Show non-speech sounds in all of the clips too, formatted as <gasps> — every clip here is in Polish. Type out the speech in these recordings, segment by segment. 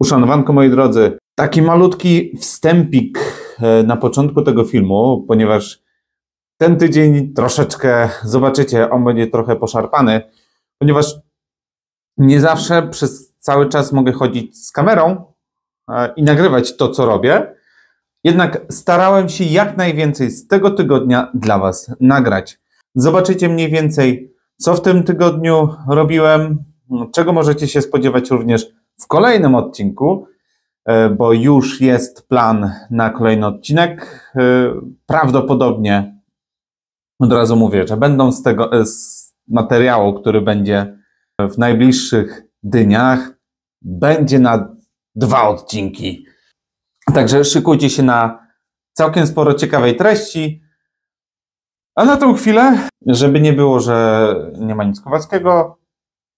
Uszanowanko moi drodzy, taki malutki wstępik e, na początku tego filmu, ponieważ ten tydzień troszeczkę, zobaczycie, on będzie trochę poszarpany, ponieważ nie zawsze przez cały czas mogę chodzić z kamerą e, i nagrywać to, co robię. Jednak starałem się jak najwięcej z tego tygodnia dla Was nagrać. Zobaczycie mniej więcej, co w tym tygodniu robiłem, czego możecie się spodziewać również w kolejnym odcinku, e, bo już jest plan na kolejny odcinek. E, prawdopodobnie od razu mówię, że będą z tego e, z materiału, który będzie w najbliższych dniach, będzie na dwa odcinki. Także szykujcie się na całkiem sporo ciekawej treści. A na tą chwilę, żeby nie było, że nie ma nic Kowalskiego,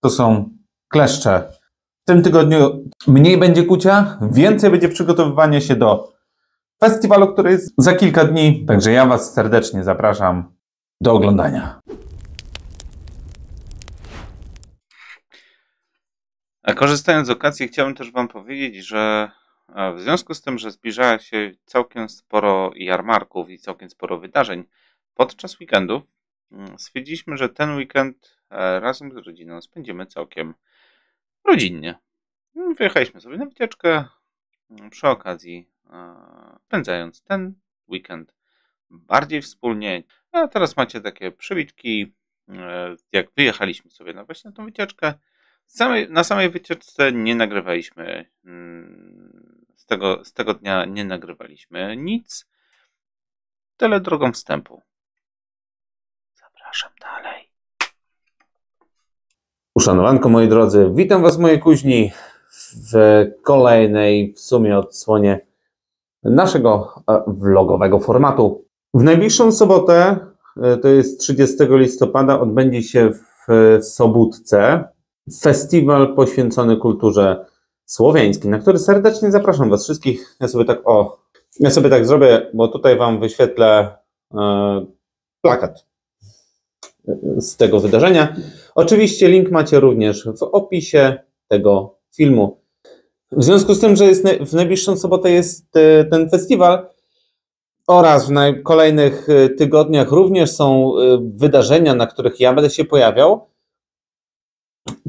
to są kleszcze. W tym tygodniu mniej będzie kucia, więcej będzie przygotowywania się do festiwalu, który jest za kilka dni. Także ja Was serdecznie zapraszam do oglądania. A korzystając z okazji, chciałbym też Wam powiedzieć, że w związku z tym, że zbliża się całkiem sporo jarmarków i całkiem sporo wydarzeń podczas weekendów, mm, stwierdziliśmy, że ten weekend e, razem z rodziną spędzimy całkiem rodzinnie. Wyjechaliśmy sobie na wycieczkę mm, przy okazji, e, spędzając ten weekend bardziej wspólnie. A teraz macie takie przywitki, e, jak wyjechaliśmy sobie na właśnie tą wycieczkę. Na samej wycieczce nie nagrywaliśmy, mm, z tego, z tego dnia nie nagrywaliśmy nic. Tyle drogą wstępu. Zapraszam dalej. Uszanowanko moi drodzy, witam Was moi kuźni w kolejnej w sumie odsłonie naszego e, vlogowego formatu. W najbliższą sobotę, e, to jest 30 listopada, odbędzie się w Sobótce festiwal poświęcony kulturze słowiańskiej, na który serdecznie zapraszam Was wszystkich. Ja sobie tak, o, ja sobie tak zrobię, bo tutaj Wam wyświetlę e, plakat z tego wydarzenia. Oczywiście link macie również w opisie tego filmu. W związku z tym, że jest w najbliższą sobotę jest e, ten festiwal oraz w kolejnych e, tygodniach również są e, wydarzenia, na których ja będę się pojawiał,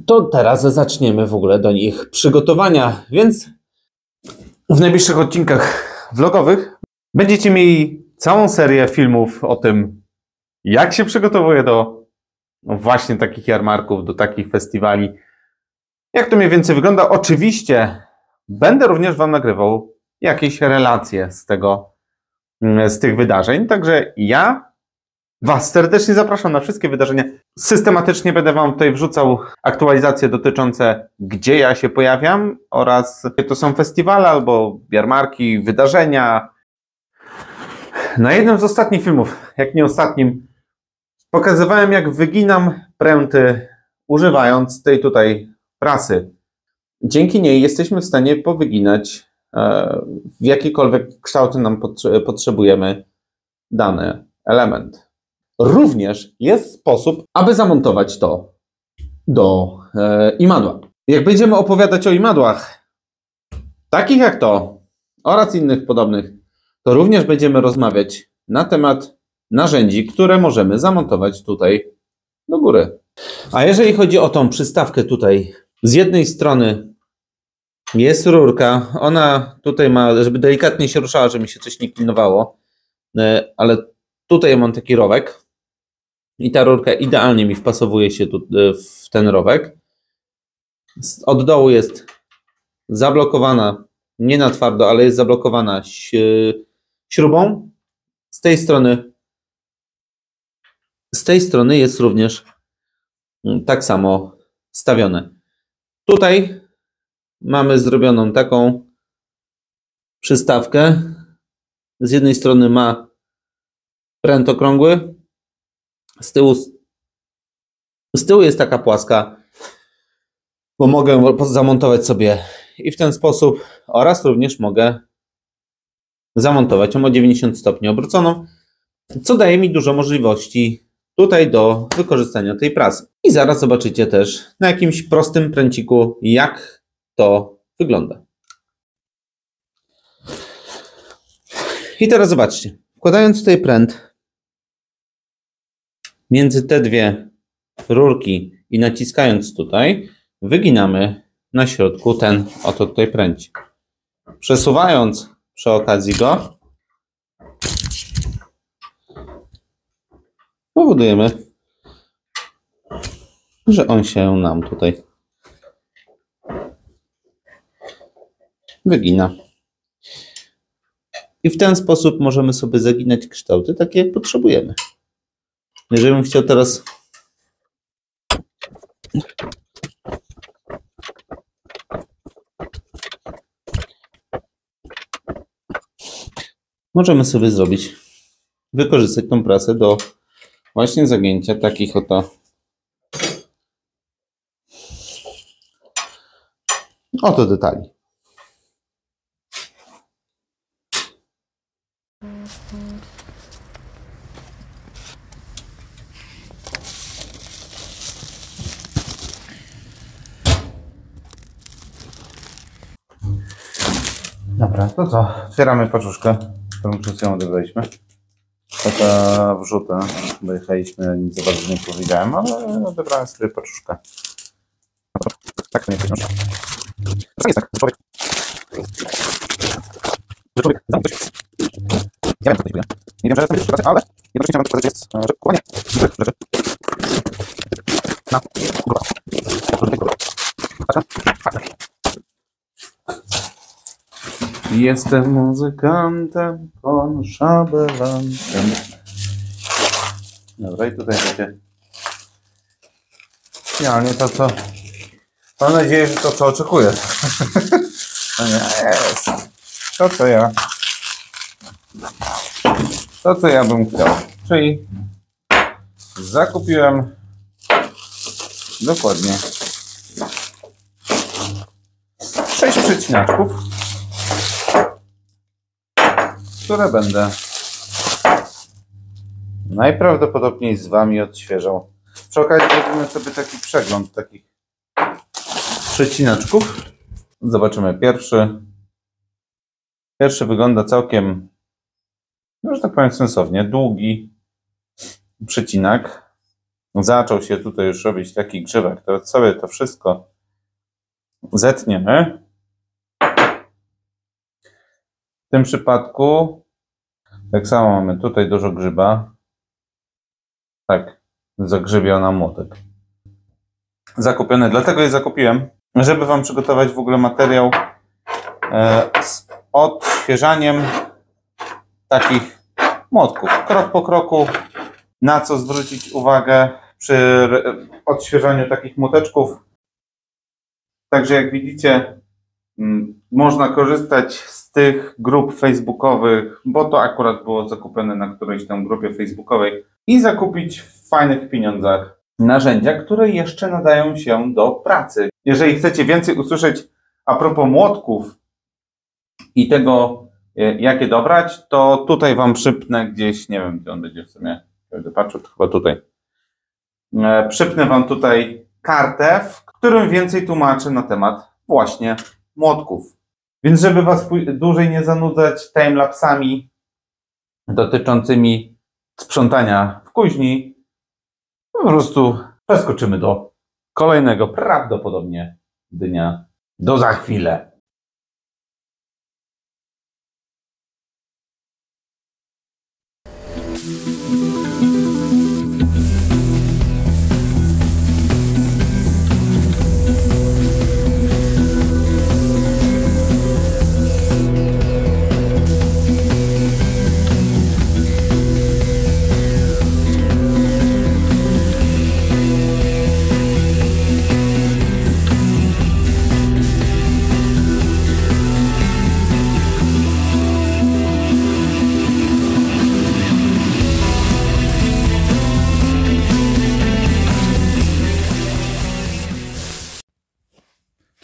to teraz zaczniemy w ogóle do nich przygotowania. Więc w najbliższych odcinkach vlogowych będziecie mieli całą serię filmów o tym, jak się przygotowuję do właśnie takich jarmarków, do takich festiwali. Jak to mniej więcej wygląda? Oczywiście będę również Wam nagrywał jakieś relacje z tego, z tych wydarzeń. Także ja Was serdecznie zapraszam na wszystkie wydarzenia. Systematycznie będę Wam tutaj wrzucał aktualizacje dotyczące, gdzie ja się pojawiam oraz jakie to są festiwale albo jarmarki, wydarzenia. Na jednym z ostatnich filmów, jak nie ostatnim, pokazywałem, jak wyginam pręty używając tej tutaj prasy. Dzięki niej jesteśmy w stanie powyginać e, w jakikolwiek kształty nam potrzebujemy dany element. Również jest sposób, aby zamontować to do e, imadła. Jak będziemy opowiadać o imadłach, takich jak to oraz innych podobnych, to również będziemy rozmawiać na temat narzędzi, które możemy zamontować tutaj do góry. A jeżeli chodzi o tą przystawkę tutaj, z jednej strony jest rurka, ona tutaj ma, żeby delikatnie się ruszała, żeby mi się coś nie klinowało, e, ale tutaj mam taki rowek, i ta rurka idealnie mi wpasowuje się tu e, w ten rowek. Od dołu jest zablokowana, nie na twardo, ale jest zablokowana śrubą. Z tej strony z tej strony jest również mm, tak samo stawione. Tutaj mamy zrobioną taką przystawkę. Z jednej strony ma pręt okrągły, z tyłu, z tyłu jest taka płaska, bo mogę zamontować sobie i w ten sposób oraz również mogę zamontować ją o 90 stopni obróconą, co daje mi dużo możliwości tutaj do wykorzystania tej prasy. I zaraz zobaczycie też na jakimś prostym pręciku, jak to wygląda. I teraz zobaczcie, wkładając tutaj pręt między te dwie rurki i naciskając tutaj, wyginamy na środku ten oto tutaj pręcik. Przesuwając przy okazji go, powodujemy, że on się nam tutaj wygina. I w ten sposób możemy sobie zaginać kształty takie, jak potrzebujemy. Jeżeli bym chciał teraz możemy sobie zrobić, wykorzystać tą pracę do właśnie zagięcia takich oto oto detali. Dobra, to co? Otwieramy paczuszkę, którą przed chwilą odebraliśmy. Taka wrzuta, bo jechaliśmy, nic za bardzo nie powiedziałem, ale odebrałem sobie paczuszkę. Tak, to nie jest To jest tak, że człowiek... Że człowiek zamknie się. Ja wiem, co to Nie wiem, że jestem w ale jednocześnie mam powiedzieć, jest, że kupowanie niektórych rzeczy grupa. Jestem muzykantem, konszabelantem. Dobra, i tutaj będzie finalnie to, co... Mam nadzieję, że to, co oczekuję. <laughs> To nie jest. To, co ja... To, co ja bym chciał. Czyli zakupiłem dokładnie sześć przecinaczków które będę najprawdopodobniej z Wami odświeżał. Przy okazji zrobimy sobie taki przegląd takich przecinaczków. Zobaczymy pierwszy. Pierwszy wygląda całkiem, no, że tak powiem, sensownie. Długi przecinak. Zaczął się tutaj już robić taki grzywek. Teraz sobie to wszystko zetniemy. W tym przypadku tak samo mamy tutaj dużo grzyba. Tak, zagrzybia na młotek. Zakupiony, dlatego je zakupiłem, żeby Wam przygotować w ogóle materiał e, z odświeżaniem takich młotków. Krok po kroku, na co zwrócić uwagę przy odświeżaniu takich młoteczków. Także jak widzicie, można korzystać z tych grup facebookowych, bo to akurat było zakupione na którejś tam grupie facebookowej i zakupić w fajnych pieniądzach narzędzia, które jeszcze nadają się do pracy. Jeżeli chcecie więcej usłyszeć a propos młotków i tego, e, jakie dobrać, to tutaj Wam przypnę gdzieś, nie wiem, gdzie on będzie w sumie, będę patrzył, to chyba tutaj. E, przypnę Wam tutaj kartę, w którym więcej tłumaczę na temat właśnie młotków. Więc żeby Was dłużej nie zanudzać timelapsami dotyczącymi sprzątania w kuźni, po prostu przeskoczymy do kolejnego, prawdopodobnie dnia. Do za chwilę.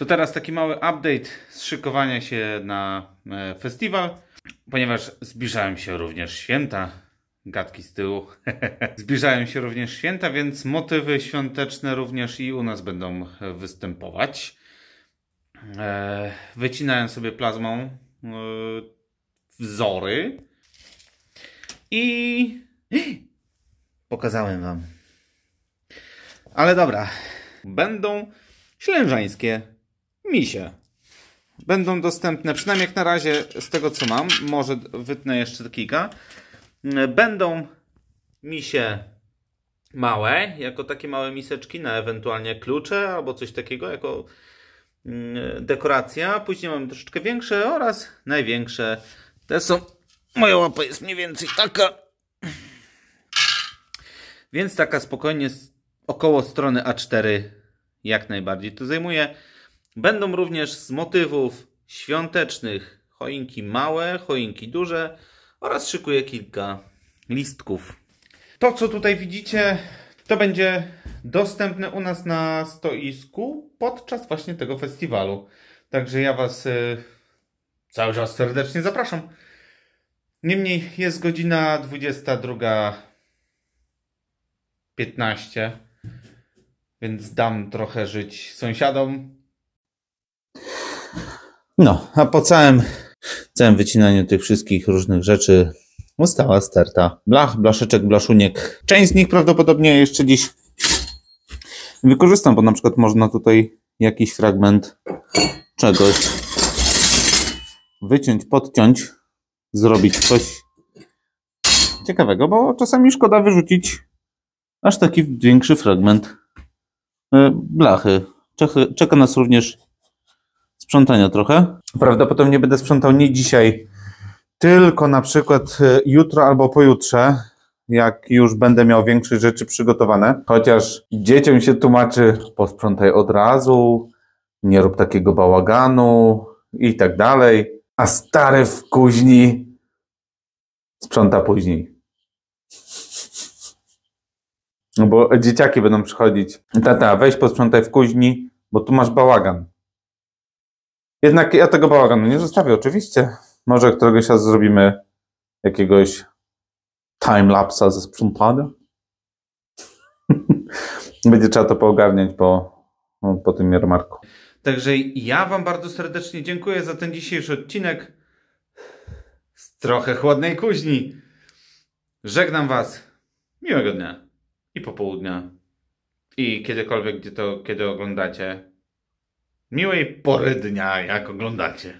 Teraz taki mały update z szykowania się na e, festiwal, ponieważ zbliżają się również święta. Gadki z tyłu. <laughs> zbliżają się również święta, więc motywy świąteczne również i u nas będą występować. E, wycinałem sobie plazmą e, wzory I <gasps> pokazałem wam. Ale dobra. Będą ślężańskie misie. Będą dostępne, przynajmniej jak na razie z tego co mam, może wytnę jeszcze kilka. Będą misie małe, jako takie małe miseczki na ewentualnie klucze albo coś takiego, jako mm, dekoracja. Później mamy troszeczkę większe oraz największe. Te są. Moja łapa jest mniej więcej taka. Więc taka spokojnie około strony A4 jak najbardziej to zajmuje. Będą również z motywów świątecznych choinki małe, choinki duże oraz szykuję kilka listków. To, co tutaj widzicie, to będzie dostępne u nas na stoisku podczas właśnie tego festiwalu. Także ja Was y, cały czas serdecznie zapraszam. Niemniej jest godzina 22.15, więc dam trochę żyć sąsiadom. No, a po całym, całym wycinaniu tych wszystkich różnych rzeczy Ustała sterta. Blach, blaszeczek, blaszuniek. Część z nich prawdopodobnie jeszcze dziś wykorzystam, bo na przykład można tutaj jakiś fragment czegoś wyciąć, podciąć, zrobić coś ciekawego, bo czasami szkoda wyrzucić aż taki większy fragment e, blachy. Czeka nas również sprzątania trochę. Prawdopodobnie będę sprzątał nie dzisiaj tylko na przykład e, jutro albo pojutrze, jak już będę miał większe rzeczy przygotowane. Chociaż dzieciom się tłumaczy, posprzątaj od razu, nie rób takiego bałaganu i tak dalej. A stary w kuźni sprząta później. No bo dzieciaki będą przychodzić. Tata, weź posprzątaj w kuźni, bo tu masz bałagan. Jednak ja tego bałaganu nie zostawię, oczywiście. Może któregoś razu zrobimy jakiegoś timelapsa ze sprzątania. <laughs> Będzie trzeba to poogarniać po, po tym jarmarku. Także ja Wam bardzo serdecznie dziękuję za ten dzisiejszy odcinek z trochę chłodnej kuźni. Żegnam Was. Miłego dnia i popołudnia. I kiedykolwiek, gdzie to, kiedy oglądacie. Miłej pory dnia, jak oglądacie.